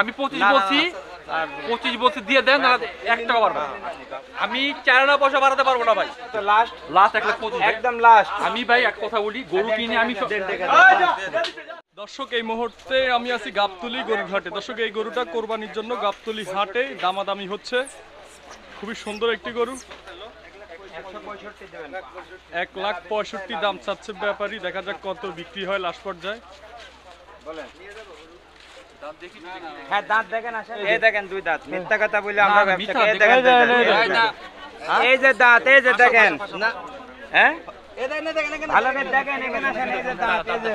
আমি পঁচিশ বলছি পঁচিশ বলছি দিয়ে দেন এক টাকা পারব আমি চার আনা পয়সা বাড়াতে পারব না ভাই। লাস্ট লাস্ট এক লাখ পঁচিশ। একদম লাস্ট আমি ভাই এক কথা বলি গরু কিনে আমি দর্শক এই মুহূর্তে আমি আছি গাবতুলি গরুর হাটে দর্শক এই গরুটা কোরবানির জন্য গাবতলি হাটে দামাদামি হচ্ছে। খুবই সুন্দর একটি গরু। এক লাখ পঁয়ষট্টি দাম চাচ্ছে ব্যাপারী। দেখা যাক কত বিক্রি হয় লাস্ট পর্যায়ে। হ্যাঁ দাঁত দেখেন আসেন। এই দেখেন দুই দাঁত। মিথ্যা কথা বলে আমরা ব্যবসা এই দেখেন, দেখেন দাঁত। এই এই যে দাঁত এই যে দেখেন। হ্যাঁ? ভালো করে দেখেন এখানে আসেন এই যে দাঁত এই যে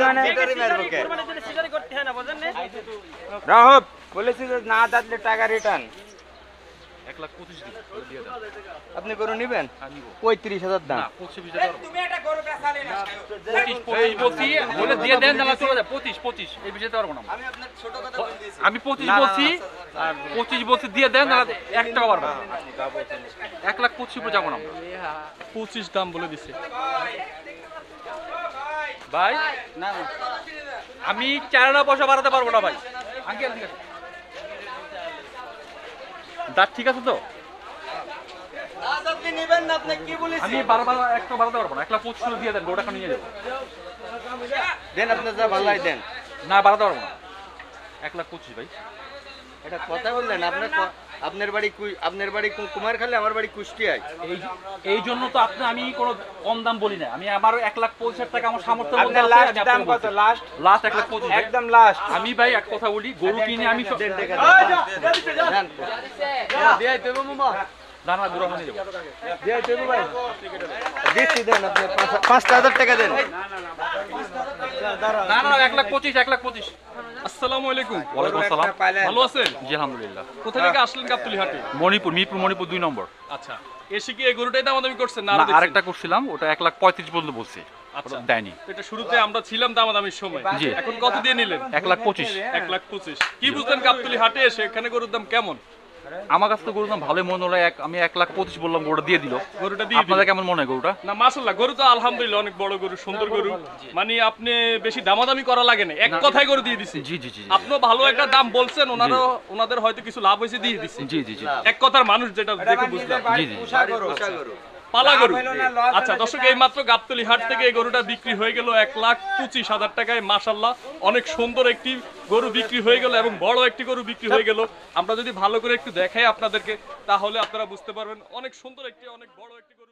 মানে কে? রাহব বলেছি যে না দাঁতলে টাকা রিটার্ন এক লাখ পঁচিশ দিন দিয়ে দেন আপনি গরু নিবেন? আমি পঁয়ত্রিশ হাজার দাম। আমি আপনার ছোট কথা বলতেছি আমি পঁচিশ বলছি পঁচিশ বলছি দিয়ে দেন এক টাকা পারব এক লাখ পঁচিশ যাব না পঁচিশ দাম বলে দিছে। ভাই আমি চার পয়সা বাড়াতে পারব না ভাই আঙ্কেল ঠিক আছে দাঁত ঠিক আছে তো? আমি বারো বারো একটা বাড়াতে পারব না এক লাখ পঁচিশ দিয়ে দেন গোটা নিয়ে যাব। দেন আপনার যা ভালো দেন। না বাড়াতে পারব না। এক লাখ পঁচিশ ভাই। এটা কথা বললেন আপনার আপনার বাড়ি কুই- আপনার বাড়ি কু- কুমারখালী আমার বাড়ি কুষ্টিয়ায় এই এই জন্য তো আপনি আমি কোনো কম দাম বলি না আমি আমার এক লাখ পঁচিশ হাজার টাকা আমার সামর্থ্য আপনার লাস্ট দাম কত লাস্ট লাস্ট এক লাখ পঁচিশ একদম লাস্ট আমি ভাই এক কথা বলি গরু কিনে আমি পাঁচটা হাজার টাকা দেন না না এক লাখ পঁচিশ এক লাখ পঁচিশ। আসসালামু আলাইকুম। ওয়ালাইকুম আসসালাম। ভালো আছেন? জি আলহামদুলিল্লাহ। কোথা থেকে আসলেন গাবতলি হাটে? মণিপুর মিরপুর মণিপুর দুই নম্বর। আচ্ছা এসে কি এই গরুটাই দামাদামি করছেন না না আরও দেখছেন? আরেকটা করছিলাম ওটা এক লাখ পঁয়ত্রিশ পর্যন্ত বলছে। আচ্ছা দেয়নি। এটা শুরুতে আমরা ছিলাম দামাদামির সময়। এখন কত দিয়ে নিলেন? এক লাখ পঁচিশ। এক লাখ পঁচিশ। কি বুঝলেন গাবতলি হাটে এসে? এখানে গরুর দাম কেমন? আমার কাছে তো গরুর দাম ভালোই মনে হলো এক আমি এক লাখ পঁচিশ বললাম গরুটা দিয়ে দিল। গরুটা দিয়ে আপনাদের কেমন মনে হয় গরুটা? না মাসাল্লাহ গরু তো আলহামদুলিল্লাহ অনেক বড় গরু সুন্দর গরু। মানে আপনি বেশি দামাদামি করা লাগে না। এক কথায় গরু দিয়ে দিছি। জি জি জি আপনি আপনিও ভালো একটা দাম বলছেন ওনারও ওনাদের হয়তো কিছু লাভ হয়েছে দিয়ে দিচ্ছে জি জি জি। এক কথার মানুষ যেটা দেখে বুঝলাম। জি, জি। পালা গরু। আচ্ছা দর্শক এই মাত্র গাবতলি হাট থেকে এই গরুটা বিক্রি হয়ে গেল এক লাখ পঁচিশ হাজার টাকায়। মাসাল্লাহ অনেক সুন্দর একটি গরু বিক্রি হয়ে গেল এবং বড় একটি গরু বিক্রি হয়ে গেল। আমরা যদি ভালো করে একটু দেখাই আপনাদেরকে তাহলে আপনারা বুঝতে পারবেন অনেক সুন্দর একটি অনেক বড় একটি গরু।